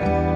oh